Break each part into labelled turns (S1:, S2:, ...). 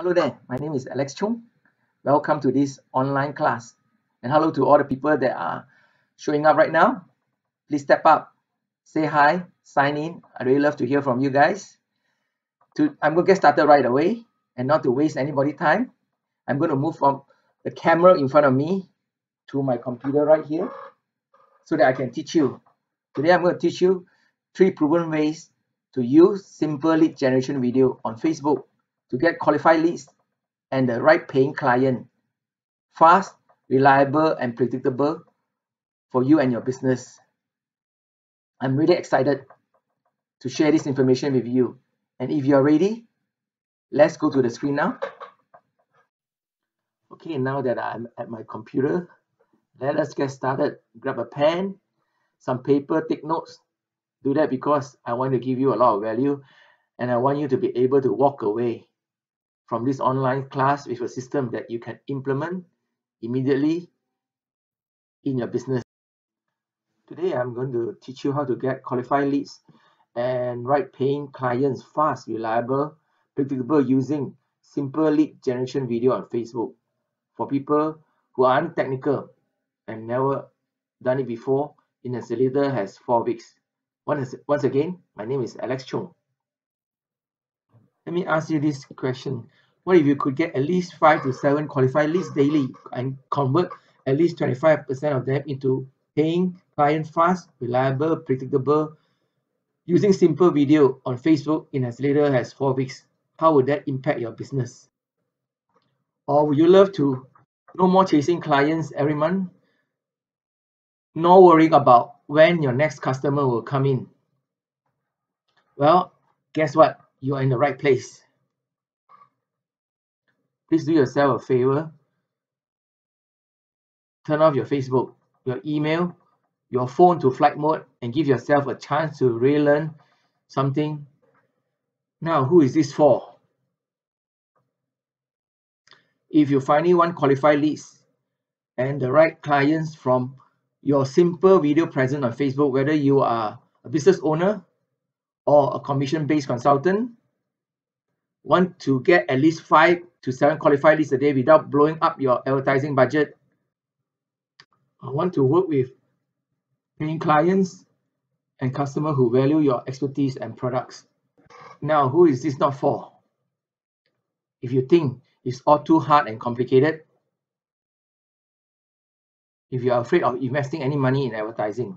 S1: Hello there, my name is Alex Choong. Welcome to this online class. And hello to all the people that are showing up right now. Please step up, say hi, sign in. I really love to hear from you guys. To, I'm going to get started right away and not to waste anybody time. I'm going to move from the camera in front of me to my computer right here so that I can teach you. Today I'm going to teach you three proven ways to use simple lead generation video on Facebook to get qualified leads and the right paying client. Fast, reliable, and predictable for you and your business. I'm really excited to share this information with you. And if you're ready, let's go to the screen now. Okay, now that I'm at my computer, let us get started. Grab a pen, some paper, take notes. Do that because I want to give you a lot of value and I want you to be able to walk away from this online class with a system that you can implement immediately in your business. Today, I'm going to teach you how to get qualified leads and right paying clients fast, reliable, predictable using simple lead generation video on Facebook for people who aren't technical and never done it before in as little as four weeks. Once, once again, my name is Alex Choong. Let me ask you this question. What if you could get at least five to seven qualified leads daily and convert at least 25% of them into paying client fast, reliable, predictable, using simple video on Facebook in as little as four weeks? How would that impact your business? Or would you love to no more chasing clients every month? No worrying about when your next customer will come in. Well, guess what? You are in the right place please do yourself a favor. Turn off your Facebook, your email, your phone to flight mode and give yourself a chance to relearn something. Now, who is this for? If you finally want qualified leads and the right clients from your simple video presence on Facebook, whether you are a business owner or a commission-based consultant, want to get at least five to seven qualified leads a day without blowing up your advertising budget. I want to work with paying clients and customers who value your expertise and products. Now, who is this not for? If you think it's all too hard and complicated, if you are afraid of investing any money in advertising,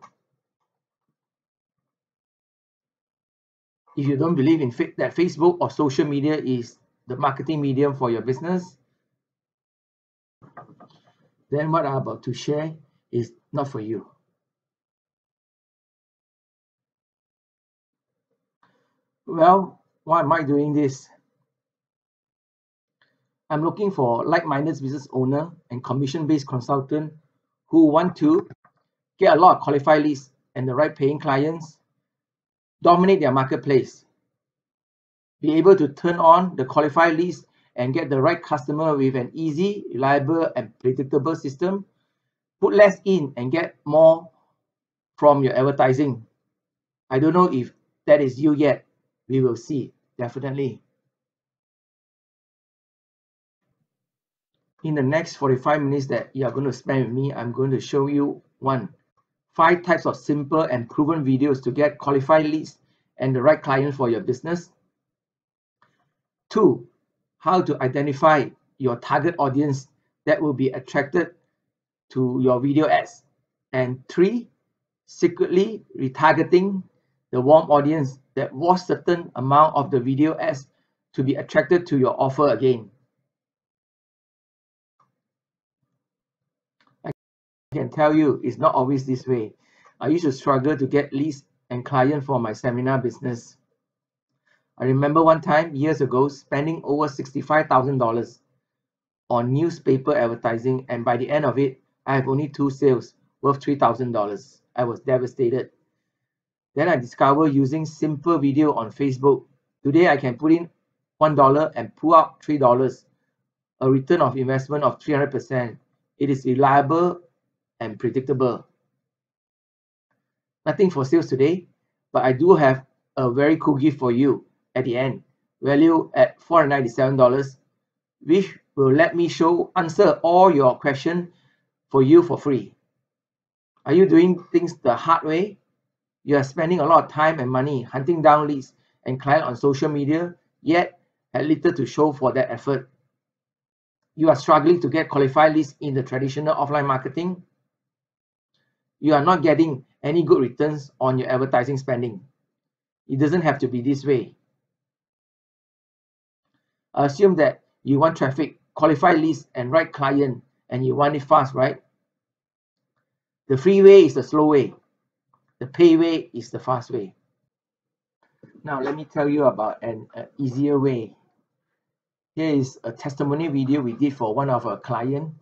S1: if you don't believe in that Facebook or social media is the marketing medium for your business, then what I'm about to share is not for you. Well, why am I doing this? I'm looking for like-minded business owner and commission-based consultant who want to get a lot of qualified leads and the right paying clients, dominate their marketplace, be able to turn on the qualified leads and get the right customer with an easy, reliable, and predictable system. Put less in and get more from your advertising. I don't know if that is you yet. We will see, definitely. In the next 45 minutes that you are going to spend with me, I'm going to show you one, five types of simple and proven videos to get qualified leads and the right client for your business. Two, how to identify your target audience that will be attracted to your video ads. And three, secretly retargeting the warm audience that watch certain amount of the video ads to be attracted to your offer again. I can tell you it's not always this way. I used to struggle to get leads and clients for my seminar business. I remember one time years ago spending over $65,000 on newspaper advertising and by the end of it, I have only two sales worth $3,000. I was devastated. Then I discovered using simple video on Facebook. Today I can put in $1 and pull out $3, a return of investment of 300%. It is reliable and predictable. Nothing for sales today, but I do have a very cool gift for you at the end, value at $497. which will let me show answer all your question for you for free. Are you doing things the hard way? You are spending a lot of time and money hunting down leads and clients on social media, yet had little to show for that effort. You are struggling to get qualified leads in the traditional offline marketing. You are not getting any good returns on your advertising spending. It doesn't have to be this way. Assume that you want traffic, qualified leads, and right client, and you want it fast, right? The free way is the slow way. The pay way is the fast way. Now, let me tell you about an uh, easier way. Here is a testimony video we did for one of our client.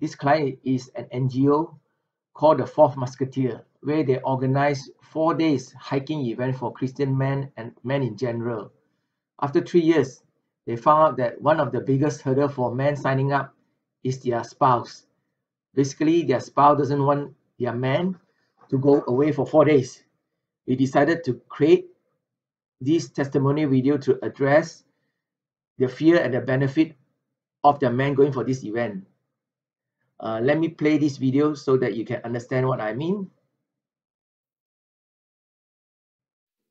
S1: This client is an NGO called the Fourth Musketeer, where they organize four days hiking event for Christian men and men in general. After three years, they found out that one of the biggest hurdle for men signing up is their spouse. Basically, their spouse doesn't want their man to go away for four days. We decided to create this testimony video to address the fear and the benefit of the man going for this event. Uh, let me play this video so that you can understand what I mean.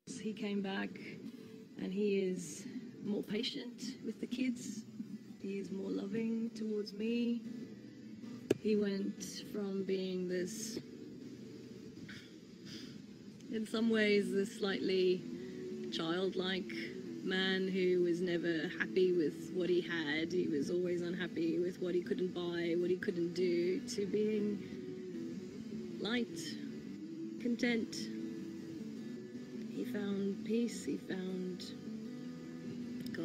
S2: He came back and he is more patient with the kids. He is more loving towards me. He went from being this, in some ways, this slightly childlike man who was never happy with what he had. He was always unhappy with what he couldn't buy, what he couldn't do, to being light, content. He found peace, he found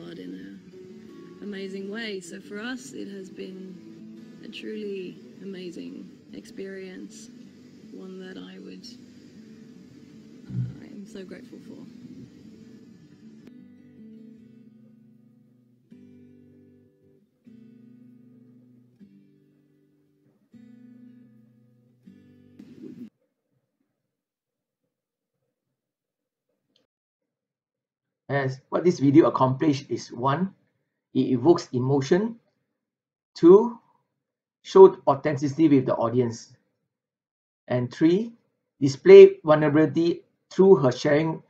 S2: God in an amazing way. So for us, it has been a truly amazing experience, one that I would, uh, I am so grateful for.
S1: As what this video accomplished is one, it evokes emotion. Two, showed authenticity with the audience. And three, display vulnerability through her sharing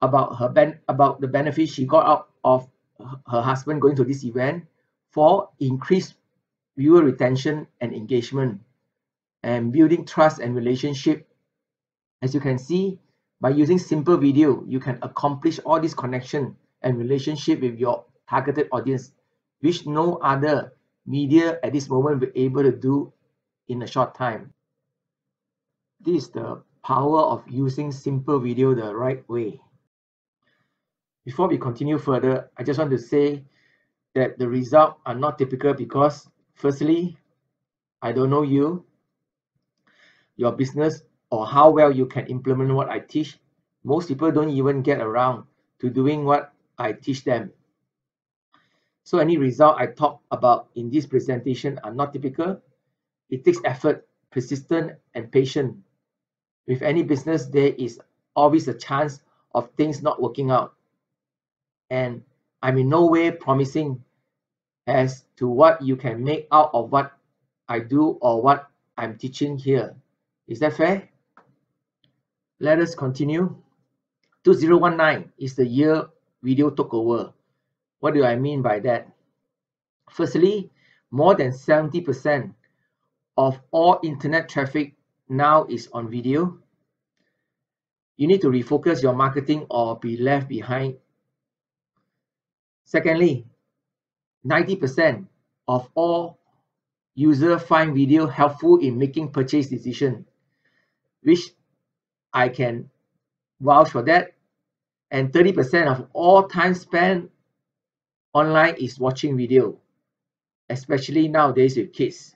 S1: about her ben about the benefits she got out of her husband going to this event. Four, increased viewer retention and engagement and building trust and relationship. As you can see, by using simple video, you can accomplish all this connection and relationship with your targeted audience, which no other media at this moment will be able to do in a short time. This is the power of using simple video the right way. Before we continue further, I just want to say that the results are not typical because firstly, I don't know you, your business or how well you can implement what I teach, most people don't even get around to doing what I teach them. So any result I talk about in this presentation are not typical. It takes effort, persistence, and patience. With any business, there is always a chance of things not working out. And I'm in no way promising as to what you can make out of what I do or what I'm teaching here. Is that fair? Let us continue. 2019 is the year video took over. What do I mean by that? Firstly, more than 70% of all internet traffic now is on video. You need to refocus your marketing or be left behind. Secondly, 90% of all users find video helpful in making purchase decision, which I can vouch for that. And 30% of all time spent online is watching video, especially nowadays with kids.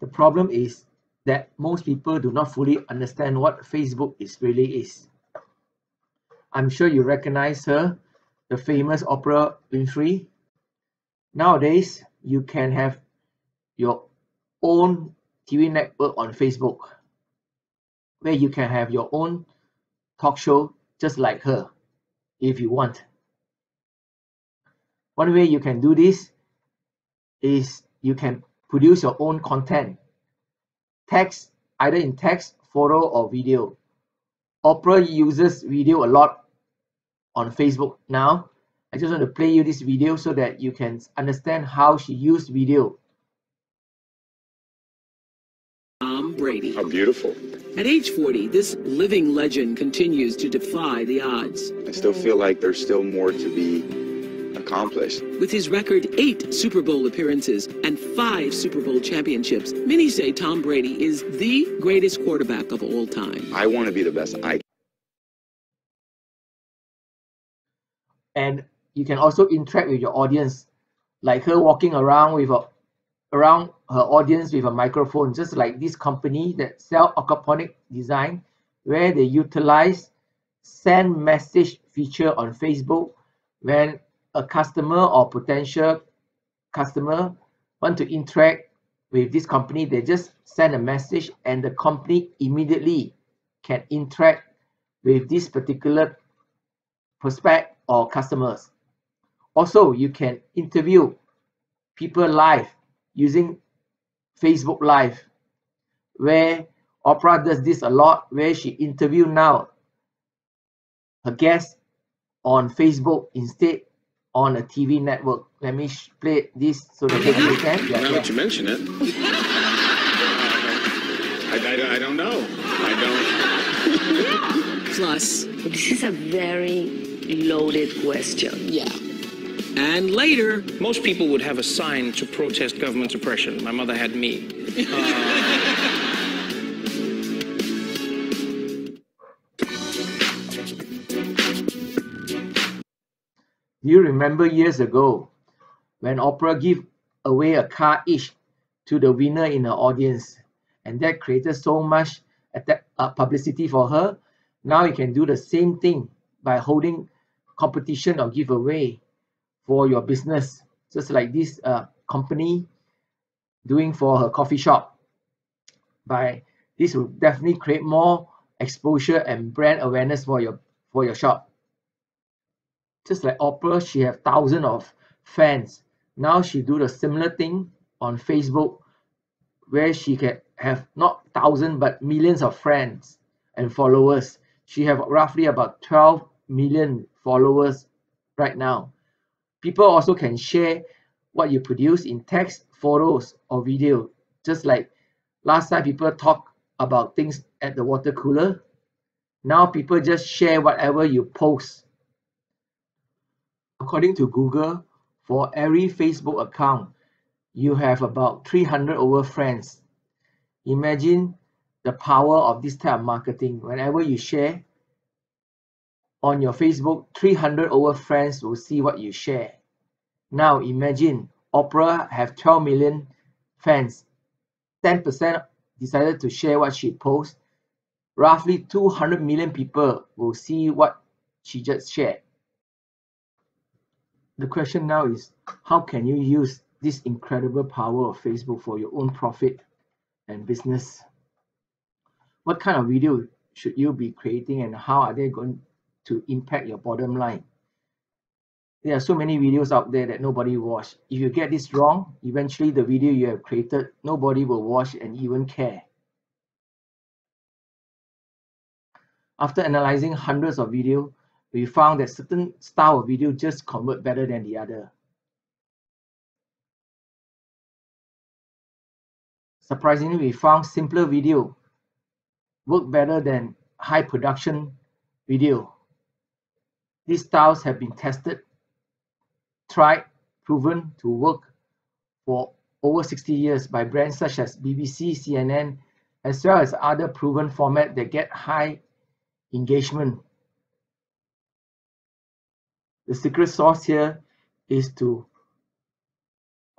S1: The problem is that most people do not fully understand what Facebook is really is. I'm sure you recognize her, the famous Oprah Winfrey. Nowadays, you can have your own TV network on Facebook where you can have your own talk show just like her if you want. One way you can do this is you can produce your own content, text, either in text, photo, or video. Oprah uses video a lot on Facebook now. I just want to play you this video so that you can understand how she used video.
S3: Tom Brady.
S4: How beautiful.
S3: At age 40, this living legend continues to defy the odds.
S4: I still feel like there's still more to be accomplished.
S3: With his record eight Super Bowl appearances and five Super Bowl championships, many say Tom Brady is the greatest quarterback of all time.
S4: I want to be the best I can.
S1: and you can also interact with your audience like her walking around with a around her audience with a microphone just like this company that sell aquaponic design where they utilize send message feature on facebook when a customer or potential customer want to interact with this company they just send a message and the company immediately can interact with this particular prospect or customers. Also, you can interview people live using Facebook Live, where Oprah does this a lot, where she interview now her guests on Facebook instead on a TV network. Let me play this so that you can.
S5: Yeah, now yeah. that you mention it, I, I, I don't know. I
S3: don't. Plus,
S6: this is a very loaded question.
S3: Yeah. And later,
S7: most people would have a sign to protest government oppression. My mother had me. Uh,
S1: Do you remember years ago when Oprah gave away a car each to the winner in the audience? And that created so much uh, publicity for her. Now you can do the same thing by holding competition or giveaway for your business, just like this uh, company doing for her coffee shop. By this will definitely create more exposure and brand awareness for your for your shop. Just like Oprah, she have thousands of fans. Now she do the similar thing on Facebook, where she can have not thousand but millions of friends and followers. She have roughly about 12 million followers right now. People also can share what you produce in text, photos, or video. Just like last time people talk about things at the water cooler. Now people just share whatever you post. According to Google, for every Facebook account, you have about 300 over friends. Imagine the power of this type of marketing. Whenever you share, on your Facebook, 300 over friends will see what you share. Now imagine Oprah have 12 million fans. 10% decided to share what she posts. Roughly 200 million people will see what she just shared. The question now is, how can you use this incredible power of Facebook for your own profit and business? What kind of video should you be creating and how are they going to impact your bottom line. There are so many videos out there that nobody watch. If you get this wrong, eventually the video you have created, nobody will watch and even care. After analyzing hundreds of videos, we found that certain style of video just convert better than the other. Surprisingly, we found simpler video work better than high production video. These styles have been tested, tried, proven to work for over 60 years by brands such as BBC, CNN, as well as other proven formats that get high engagement. The secret sauce here is to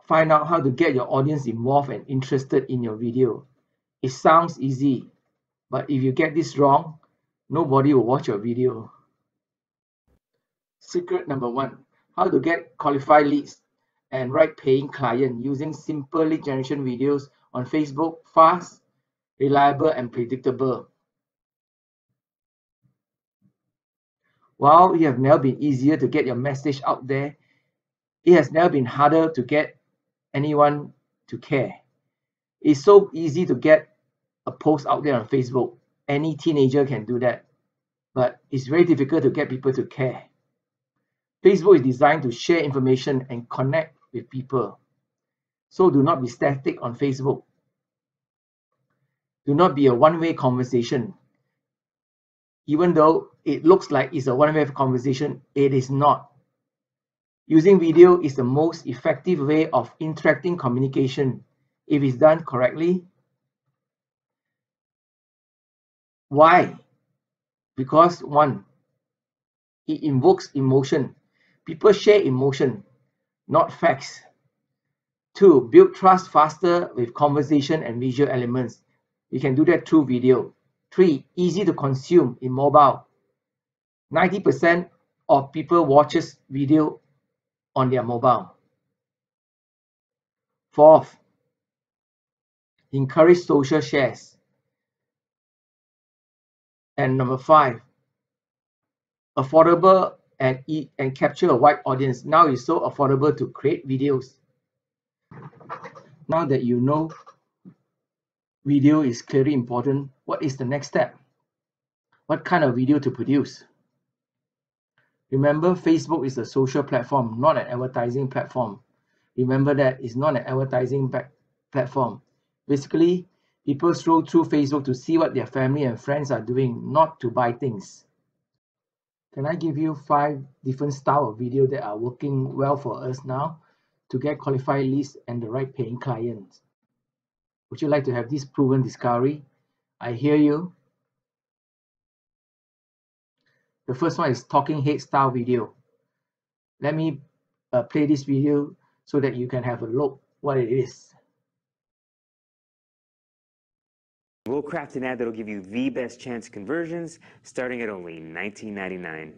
S1: find out how to get your audience involved and interested in your video. It sounds easy, but if you get this wrong, nobody will watch your video. Secret number one, how to get qualified leads and write paying client using simple lead generation videos on Facebook, fast, reliable, and predictable. While it have never been easier to get your message out there, it has never been harder to get anyone to care. It's so easy to get a post out there on Facebook. Any teenager can do that. But it's very difficult to get people to care. Facebook is designed to share information and connect with people. So do not be static on Facebook. Do not be a one-way conversation. Even though it looks like it's a one-way conversation, it is not. Using video is the most effective way of interacting communication if it's done correctly. Why? Because one, it invokes emotion. People share emotion, not facts. Two, build trust faster with conversation and visual elements. You can do that through video. Three, easy to consume in mobile. 90% of people watches video on their mobile. Fourth, encourage social shares. And number five, affordable and, e and capture a wide audience. Now it's so affordable to create videos. Now that you know video is clearly important, what is the next step? What kind of video to produce? Remember, Facebook is a social platform, not an advertising platform. Remember that it's not an advertising platform. Basically, people scroll through Facebook to see what their family and friends are doing, not to buy things. Can I give you five different style of video that are working well for us now to get qualified leads and the right paying clients? Would you like to have this proven discovery? I hear you. The first one is talking head style video. Let me uh, play this video so that you can have a look what it is.
S8: We'll craft an ad that'll give you the best chance conversions starting at only $19.99.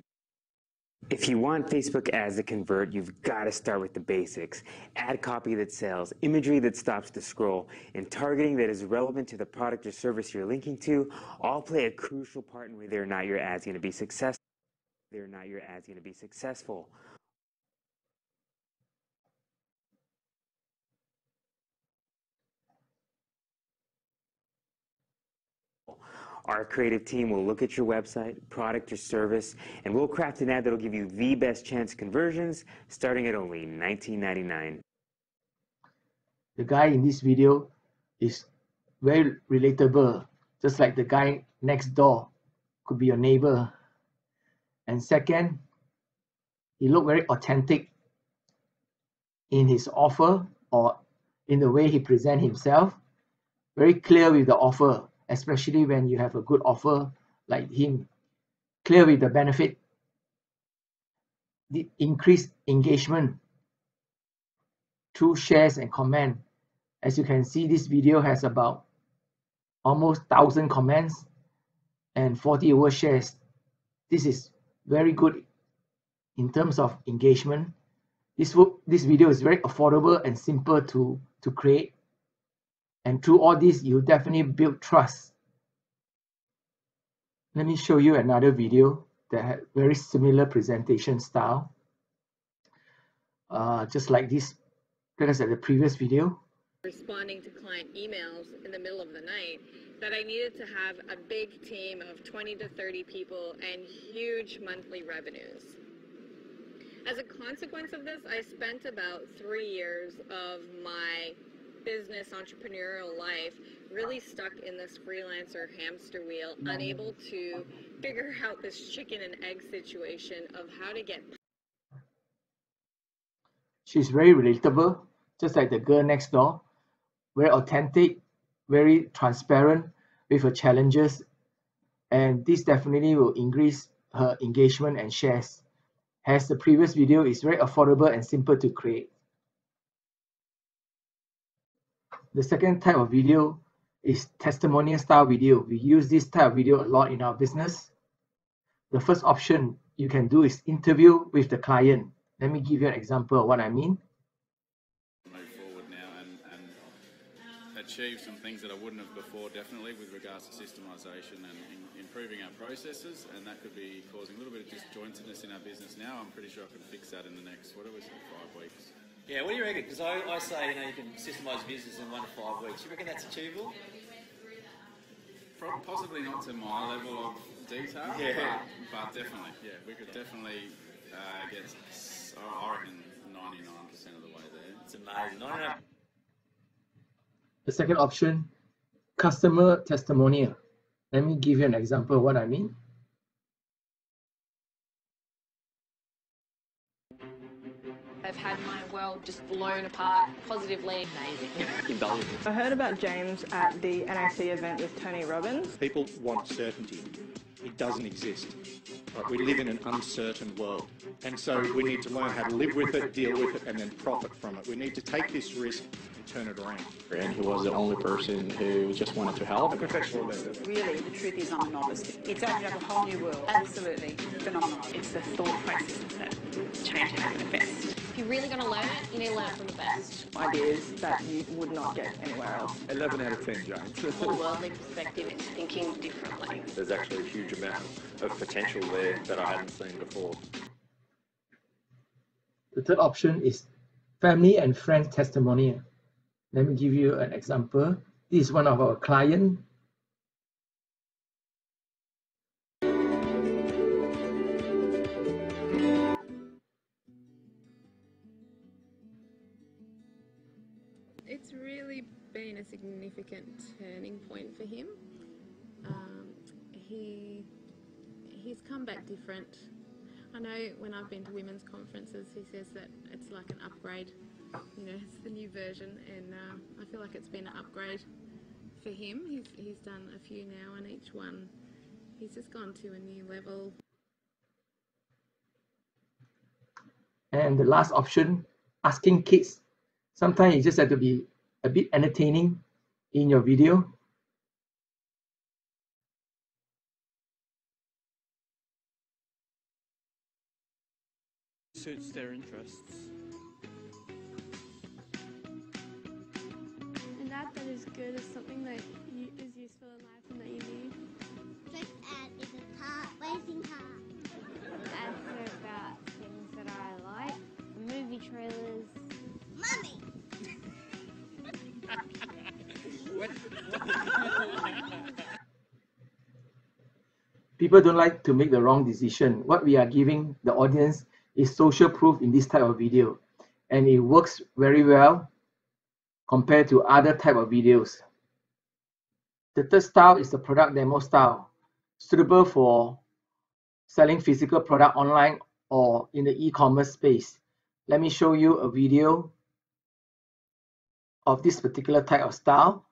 S8: If you want Facebook ads to convert, you've got to start with the basics. Ad copy that sells, imagery that stops the scroll, and targeting that is relevant to the product or service you're linking to all play a crucial part in whether or not your ad's going to be successful. Whether or not your ad's going to be successful. Our creative team will look at your website, product, or service, and we'll craft an ad that'll give you the best chance conversions starting at only $19.99.
S1: The guy in this video is very relatable, just like the guy next door could be your neighbor. And second, he looked very authentic in his offer or in the way he present himself, very clear with the offer especially when you have a good offer like him clear with the benefit the increased engagement through shares and comment. As you can see this video has about almost 1000 comments and 40 over shares. This is very good in terms of engagement. This this video is very affordable and simple to to create and through all this, you definitely build trust. Let me show you another video that had very similar presentation style. Uh, just like this, let us at the previous video.
S9: Responding to client emails in the middle of the night that I needed to have a big team of 20 to 30 people and huge monthly revenues. As a consequence of this, I spent about three years of my business entrepreneurial life really stuck in this freelancer hamster wheel, unable to figure out this chicken and egg situation of how to get.
S1: She's very relatable, just like the girl next door, very authentic, very transparent with her challenges, and this definitely will increase her engagement and shares. As the previous video is very affordable and simple to create. The second type of video is testimonial style video. We use this type of video a lot in our business. The first option you can do is interview with the client. Let me give you an example of what I mean.
S10: Move forward now and, and achieved some things that I wouldn't have before, definitely, with regards to systemization and in, improving our processes, and that could be causing a little bit of disjointedness in our business now. I'm pretty sure I can fix that in the next, what are we, five weeks.
S11: Yeah, what do you reckon? Because I, I say, you know, you can systemize business in one to five weeks. You reckon that's achievable?
S10: Possibly not to my level of detail,
S11: Yeah.
S10: but, but definitely, yeah, we could definitely uh, get, I reckon, 99% of the way there.
S11: It's amazing. 99
S1: The second option, customer testimonial. Let me give you an example of what I mean.
S12: I've had my world just blown apart positively. Amazing.
S13: Invaluable.
S14: I heard about James at the NAC event with Tony Robbins.
S13: People want certainty. It doesn't exist. Right? We live in an uncertain world. And so we need to learn how to live with it, deal with it, and then profit from it. We need to take this risk and turn it around.
S15: And he was the only person who just wanted to help.
S13: Professional level.
S16: Really, the truth is I'm a novice. It's opened up a whole new world. Absolutely phenomenal.
S17: It's the thought process that change it the best.
S12: If you're really going to learn it, you need to learn it from the best.
S14: Ideas that you would not get anywhere else.
S18: 11 out of 10, James.
S17: More worldly perspective, it's thinking differently.
S19: There's actually a huge amount of potential there that I hadn't seen before.
S1: The third option is family and friends testimonial. Let me give you an example. This is one of our client.
S2: It's really been a significant turning point for him. Um, he he's come back different. I know when I've been to women's conferences, he says that it's like an upgrade. You know, it's the new version, and uh, I feel like it's been an upgrade for him. He's he's done a few now, and each one he's just gone to a new level.
S1: And the last option, asking kids. Sometimes you just have to be a bit entertaining in your video.
S20: Suits their interests.
S21: Good is something that you, is useful in life and that you need.
S22: This ad is a car racing car.
S23: Ads are about things that I like. Movie trailers.
S22: Mummy.
S1: People don't like to make the wrong decision. What we are giving the audience is social proof in this type of video. And it works very well compared to other type of videos. The third style is the product demo style, suitable for selling physical product online or in the e-commerce space. Let me show you a video of this particular type of style.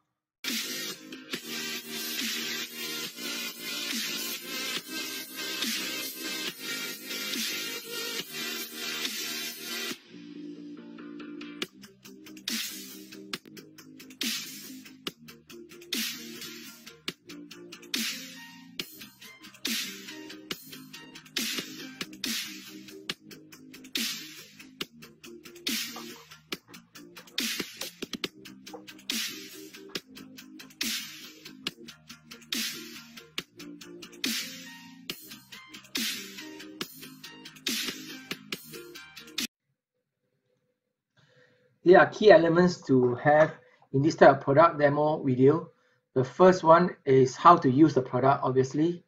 S1: Are key elements to have in this type of product demo video. The first one is how to use the product, obviously.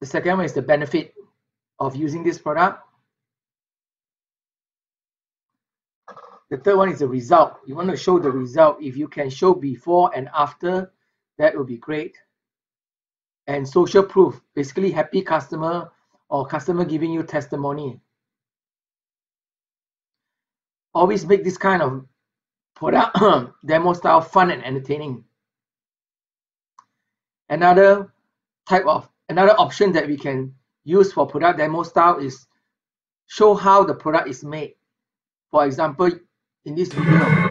S1: The second one is the benefit of using this product. The third one is the result. You want to show the result. If you can show before and after, that would be great. And social proof, basically happy customer or customer giving you testimony. Always make this kind of product demo style fun and entertaining. Another type of another option that we can use for product demo style is show how the product is made. For example, in this video,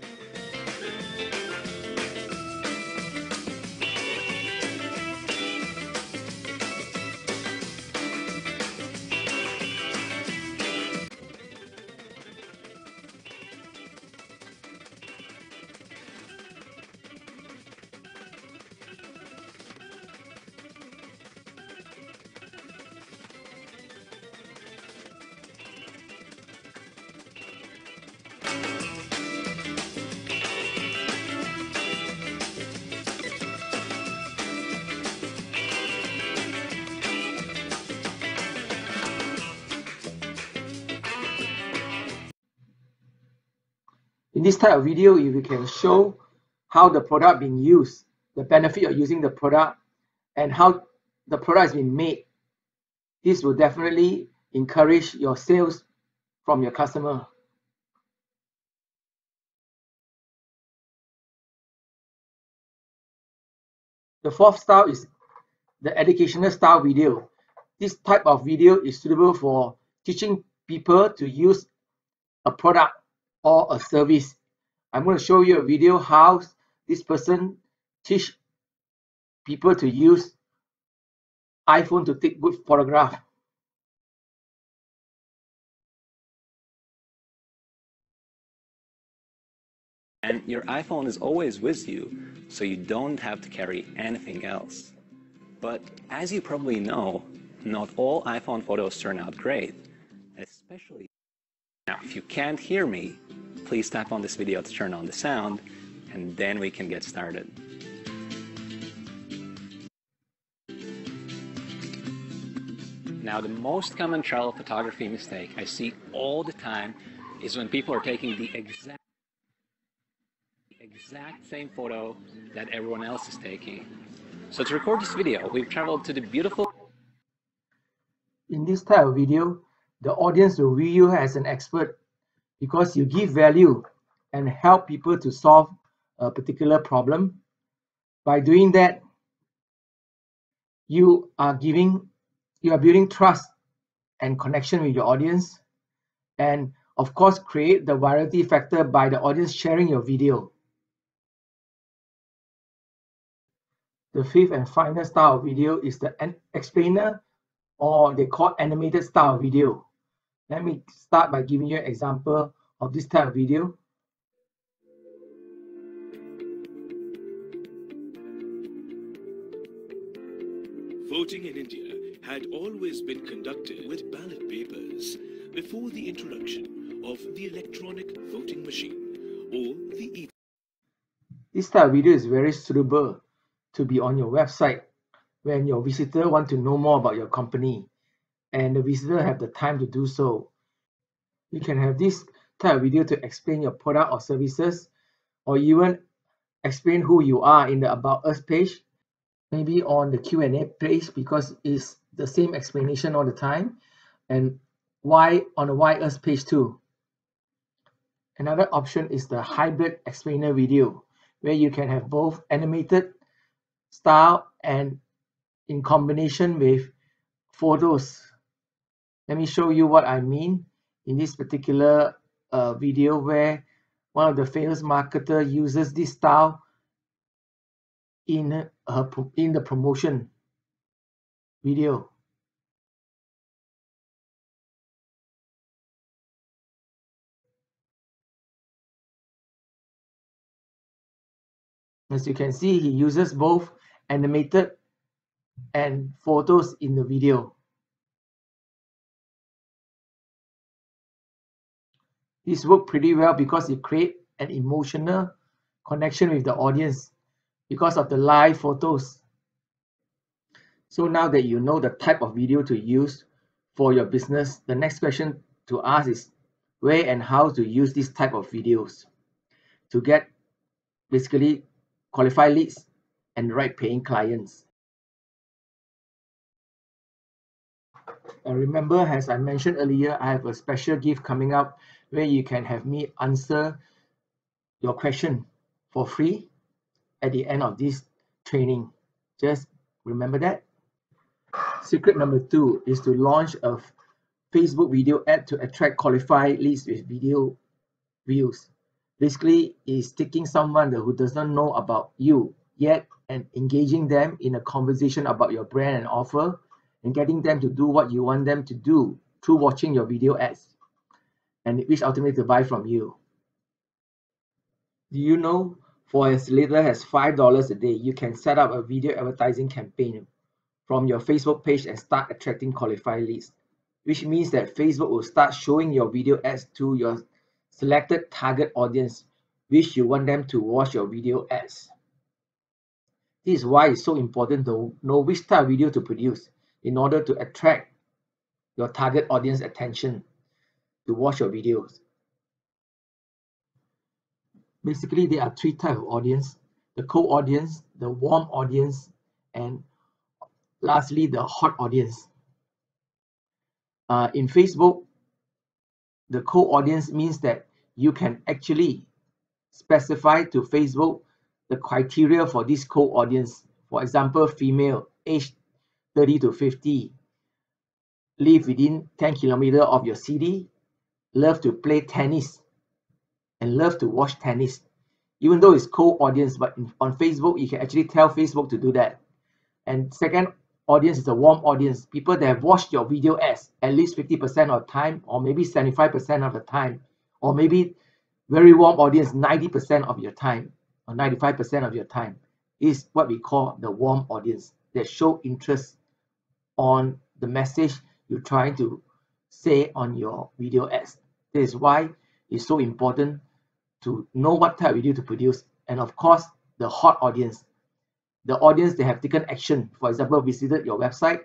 S1: In this type of video, if you can show how the product being used, the benefit of using the product, and how the product has been made, this will definitely encourage your sales from your customer. The fourth style is the educational style video. This type of video is suitable for teaching people to use a product or a service. I'm going to show you a video how this person teach people to use iPhone to take good photograph.
S24: And your iPhone is always with you, so you don't have to carry anything else. But as you probably know, not all iPhone photos turn out great, especially now. If you can't hear me, please tap on this video to turn on the sound, and then we can get started. Now, the most common travel photography mistake I see all the time is when people are taking the exact exact same photo that everyone else is taking. So to record this video, we've traveled to the beautiful...
S1: In this type of video, the audience will view you as an expert because you give value and help people to solve a particular problem. By doing that, you are giving, you are building trust and connection with your audience. And of course, create the virality factor by the audience sharing your video. The fifth and final style of video is the explainer or they call animated style video. Let me start by giving you an example of this type of video.
S18: Voting in India had always been conducted with ballot papers before the introduction of the electronic voting machine or the e
S1: This type of video is very suitable to be on your website when your visitor want to know more about your company and the visitor have the time to do so. You can have this type of video to explain your product or services or even explain who you are in the About Us page, maybe on the Q&A page because it's the same explanation all the time and why on the Why Us page too. Another option is the hybrid explainer video where you can have both animated style and in combination with photos. Let me show you what I mean in this particular uh, video where one of the famous marketer uses this style in her in the promotion video. As you can see, he uses both animated and photos in the video. This worked pretty well because it create an emotional connection with the audience because of the live photos. So now that you know the type of video to use for your business, the next question to ask is where and how to use this type of videos to get basically qualified leads and right paying clients. And remember, as I mentioned earlier, I have a special gift coming up where you can have me answer your question for free at the end of this training. Just remember that. Secret number two is to launch a Facebook video ad to attract qualified leads with video views. Basically, is taking someone who does not know about you yet and engaging them in a conversation about your brand and offer and getting them to do what you want them to do through watching your video ads and which ultimately buy from you. Do you know for as little as $5 a day, you can set up a video advertising campaign from your Facebook page and start attracting qualified leads, which means that Facebook will start showing your video ads to your selected target audience, which you want them to watch your video ads. This is why it's so important to know which type of video to produce in order to attract your target audience attention to watch your videos. basically there are three types of audience. The cold audience the warm audience and lastly the hot audience. Uh, in facebook the cold audience means that you can actually specify to facebook the criteria for this cold audience. For example female age 30 to 50 live within 10 kilometer of your city love to play tennis and love to watch tennis even though it's cold audience but on facebook you can actually tell facebook to do that and second audience is a warm audience people that have watched your video ads at least 50% of the time or maybe 75% of the time or maybe very warm audience 90% of your time or 95% of your time is what we call the warm audience that show interest on the message you're trying to say on your video ads. This is why it's so important to know what type of video to produce. And of course, the hot audience, the audience that have taken action, for example, visited your website,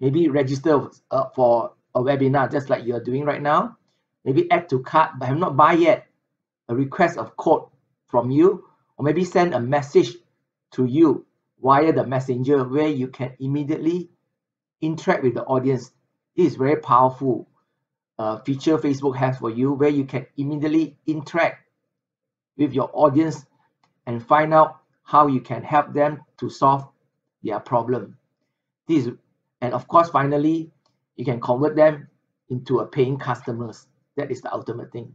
S1: maybe register uh, for a webinar, just like you're doing right now, maybe add to cart, but have not buy yet, a request of code from you, or maybe send a message to you via the messenger where you can immediately interact with the audience. This is very powerful uh, feature Facebook has for you where you can immediately interact with your audience and find out how you can help them to solve their problem. This and of course finally you can convert them into a paying customers. That is the ultimate thing.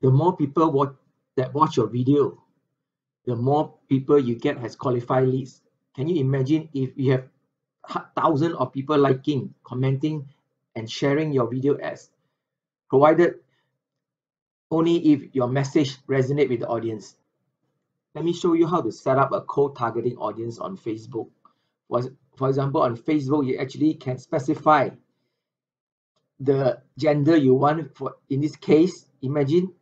S1: The more people watch, that watch your video, the more people you get as qualified leads. Can you imagine if you have thousands of people liking, commenting, and sharing your video ads, provided only if your message resonate with the audience. Let me show you how to set up a cold targeting audience on Facebook. For, example, on Facebook, you actually can specify the gender you want for in this case imagine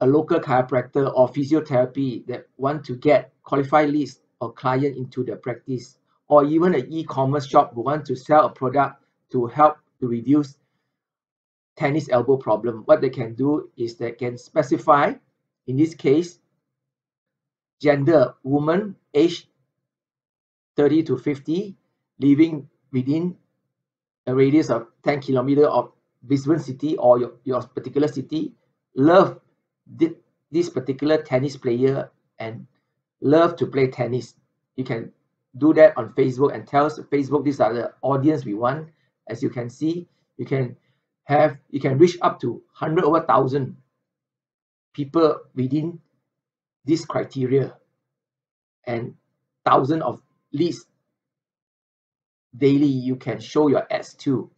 S1: a local chiropractor or physiotherapy that want to get qualified leads or client into their practice or even an e-commerce shop who want to sell a product to help to reduce tennis elbow problem. What they can do is they can specify in this case gender woman age 30 to 50 living within a radius of 10 kilometer of Brisbane city or your, your particular city. Love this particular tennis player and love to play tennis. You can do that on Facebook and tell Facebook these are the audience we want as you can see you can have you can reach up to 100 over 1000 people within this criteria and thousand of leads daily you can show your ads to.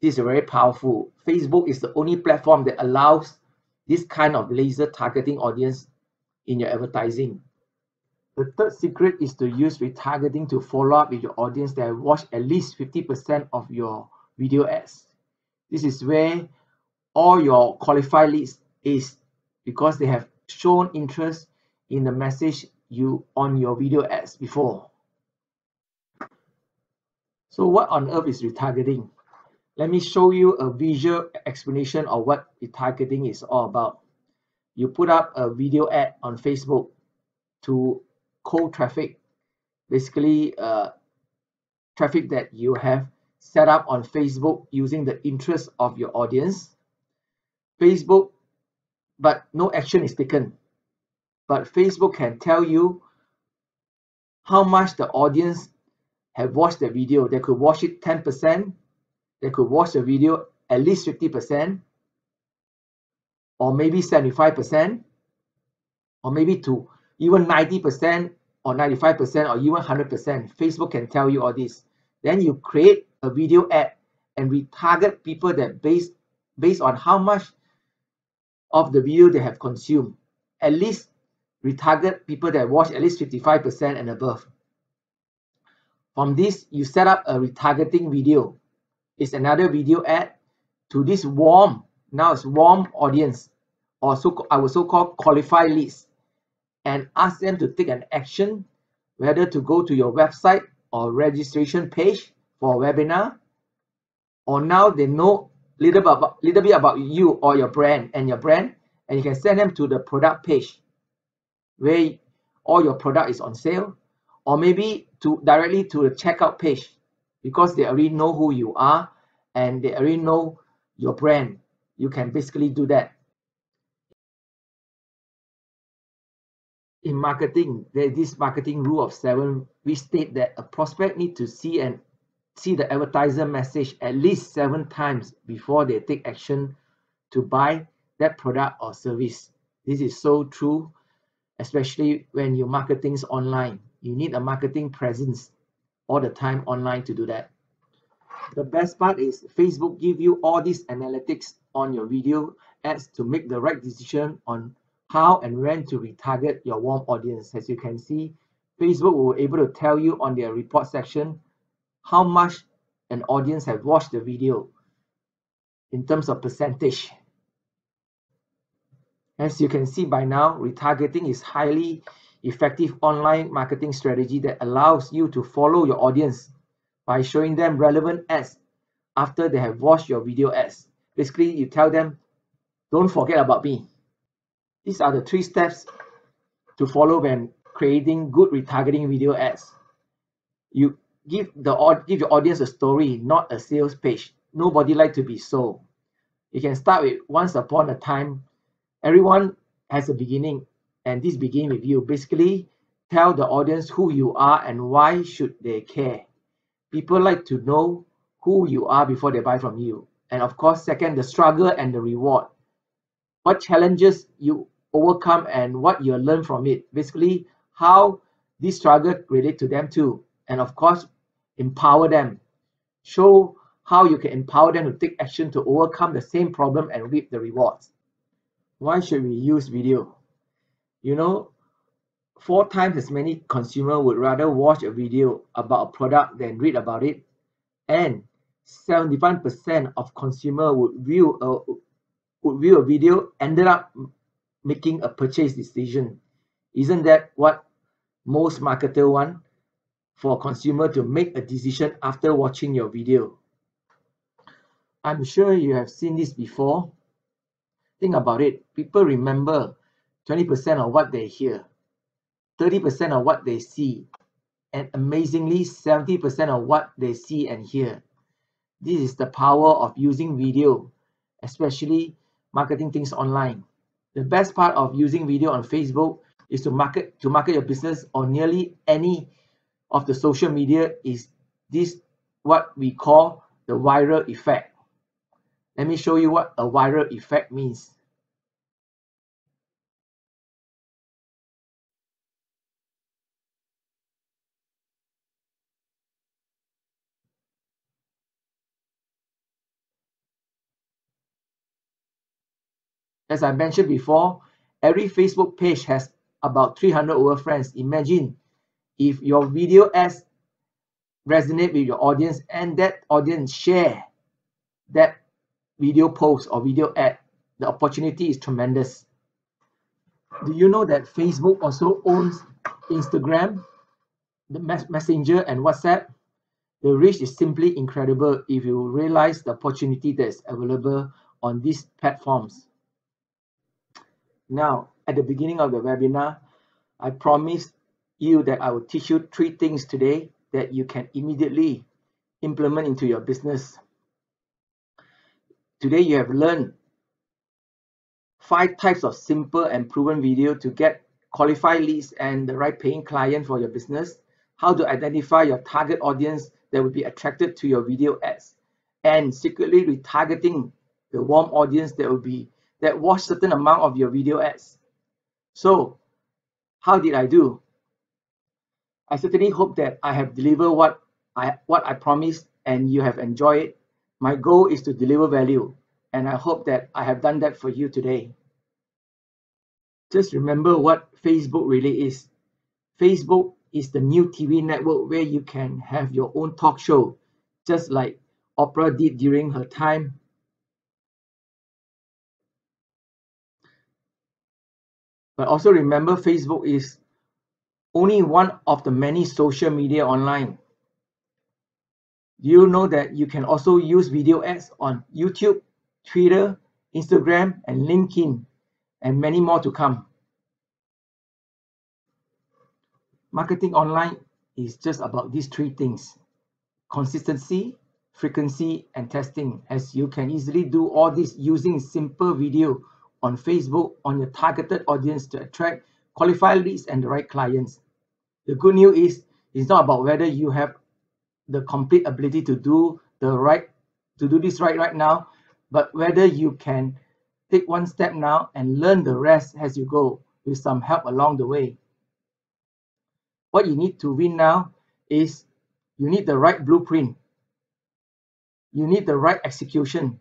S1: This is very powerful. Facebook is the only platform that allows this kind of laser targeting audience in your advertising the third secret is to use retargeting to follow up with your audience that watch at least 50% of your video ads. This is where all your qualified leads is because they have shown interest in the message you on your video ads before. So what on earth is retargeting? Let me show you a visual explanation of what retargeting is all about. You put up a video ad on Facebook to cold traffic, basically uh, traffic that you have set up on Facebook using the interest of your audience. Facebook, but no action is taken. But Facebook can tell you how much the audience have watched the video. They could watch it 10%, they could watch the video at least 50%, or maybe 75%, or maybe to even 90% or 95% or even 100%. Facebook can tell you all this. Then you create a video ad and retarget people that based based on how much of the video they have consumed. At least retarget people that watch at least 55% and above. From this, you set up a retargeting video. It's another video ad to this warm, now it's warm audience, or so I would so-called qualified leads, and ask them to take an action, whether to go to your website or registration page for a webinar, or now they know little bit about little bit about you or your brand and your brand, and you can send them to the product page where all your product is on sale or maybe to directly to the checkout page because they already know who you are and they already know your brand. You can basically do that in marketing there's this marketing rule of seven which state that a prospect need to see and see the advertiser message at least seven times before they take action to buy that product or service. This is so true especially when you're marketing online. You need a marketing presence all the time online to do that. The best part is facebook give you all these analytics on your video ads to make the right decision on how and when to retarget your warm audience. As you can see facebook will be able to tell you on their report section how much an audience have watched the video in terms of percentage. As you can see by now retargeting is highly effective online marketing strategy that allows you to follow your audience by showing them relevant ads after they have watched your video ads. Basically you tell them don't forget about me these are the three steps to follow when creating good retargeting video ads. You give the give your audience a story not a sales page. Nobody like to be sold. You can start with once upon a time everyone has a beginning and this begin with you. Basically tell the audience who you are and why should they care. People like to know who you are before they buy from you. And of course second the struggle and the reward. What challenges you overcome and what you learn from it. Basically how this struggle relate to them too and of course empower them. Show how you can empower them to take action to overcome the same problem and reap the rewards. Why should we use video? You know four times as many consumer would rather watch a video about a product than read about it and 71% of consumer would view a would view a video ended up making a purchase decision. Isn't that what most marketer want? For a consumer to make a decision after watching your video. I'm sure you have seen this before. Think about it. People remember 20% of what they hear 30% of what they see and amazingly 70% of what they see and hear. This is the power of using video especially marketing things online the best part of using video on facebook is to market to market your business on nearly any of the social media is this what we call the viral effect. Let me show you what a viral effect means As I mentioned before, every Facebook page has about 300 over friends. Imagine if your video ads resonate with your audience and that audience share that video post or video ad, the opportunity is tremendous. Do you know that Facebook also owns Instagram, the Messenger and WhatsApp? The reach is simply incredible if you realize the opportunity that is available on these platforms. Now, at the beginning of the webinar, I promised you that I will teach you three things today that you can immediately implement into your business. Today, you have learned five types of simple and proven video to get qualified leads and the right paying client for your business, how to identify your target audience that will be attracted to your video ads, and secretly retargeting the warm audience that will be that watch certain amount of your video ads. So how did I do? I certainly hope that I have delivered what I what I promised and you have enjoyed it. My goal is to deliver value and I hope that I have done that for you today. Just remember what Facebook really is. Facebook is the new TV network where you can have your own talk show, just like Oprah did during her time But also remember Facebook is only one of the many social media online. Do you know that you can also use video ads on YouTube, Twitter, Instagram, and LinkedIn? and many more to come. Marketing online is just about these three things consistency, frequency, and testing, as you can easily do all this using simple video on Facebook on your targeted audience to attract qualified leads and the right clients. The good news is it's not about whether you have the complete ability to do the right to do this right right now, but whether you can take one step now and learn the rest as you go with some help along the way. What you need to win now is you need the right blueprint. You need the right execution.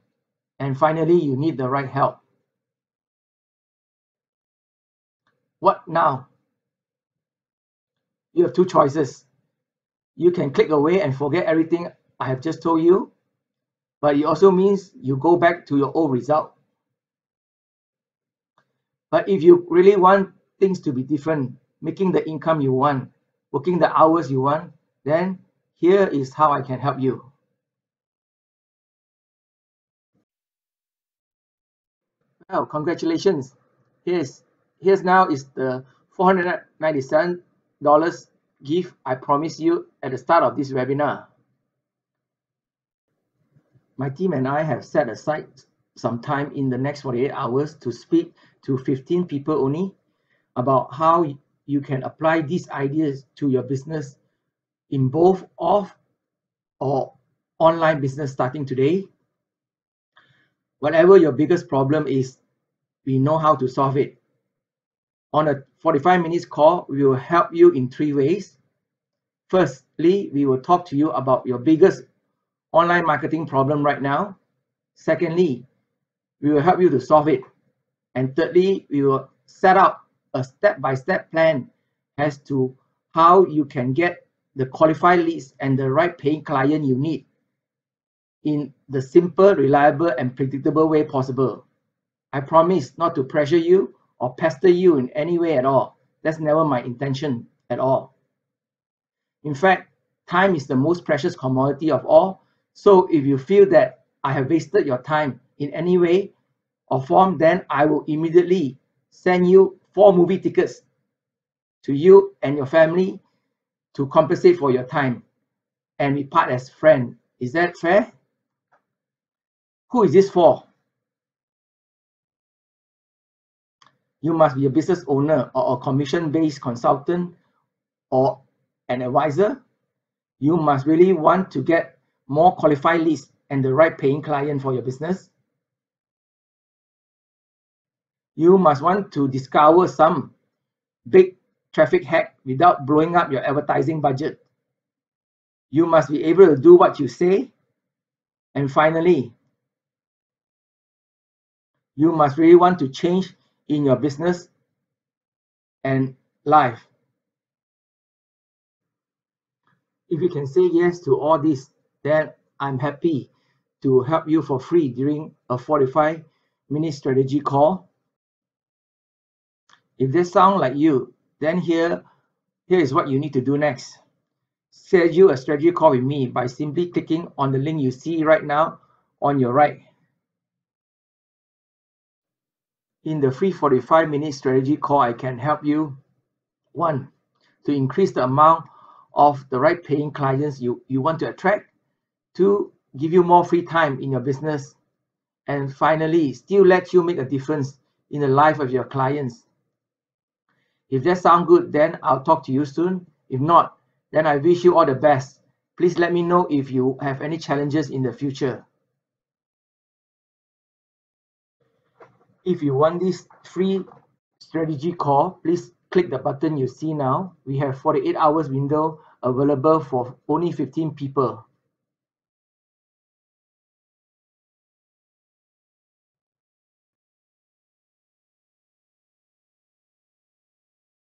S1: And finally, you need the right help. What now? You have two choices. You can click away and forget everything I have just told you, but it also means you go back to your old result. But if you really want things to be different, making the income you want, working the hours you want, then here is how I can help you. Well, congratulations. Here's here's now is the $497 gift I promised you at the start of this webinar. My team and I have set aside some time in the next 48 hours to speak to 15 people only about how you can apply these ideas to your business in both off or online business starting today. Whatever your biggest problem is, we know how to solve it. On a 45 minutes call, we will help you in three ways. Firstly, we will talk to you about your biggest online marketing problem right now. Secondly, we will help you to solve it. And thirdly, we will set up a step-by-step -step plan as to how you can get the qualified leads and the right paying client you need in the simple, reliable, and predictable way possible. I promise not to pressure you or pester you in any way at all. That's never my intention at all. In fact, time is the most precious commodity of all. So if you feel that I have wasted your time in any way or form, then I will immediately send you four movie tickets to you and your family to compensate for your time and we part as friends. Is that fair? Who is this for? You must be a business owner or a commission-based consultant or an advisor. You must really want to get more qualified leads and the right paying client for your business. You must want to discover some big traffic hack without blowing up your advertising budget. You must be able to do what you say. And finally, you must really want to change in your business and life. If you can say yes to all this, then I'm happy to help you for free during a 45 minute strategy call. If this sound like you, then here, here is what you need to do next. Schedule a strategy call with me by simply clicking on the link you see right now on your right. In the free 45 minute strategy call, I can help you. One, to increase the amount of the right paying clients you, you want to attract. Two, give you more free time in your business. And finally, still let you make a difference in the life of your clients. If that sounds good, then I'll talk to you soon. If not, then I wish you all the best. Please let me know if you have any challenges in the future. If you want this free strategy call, please click the button you see now. We have 48 hours window available for only 15 people.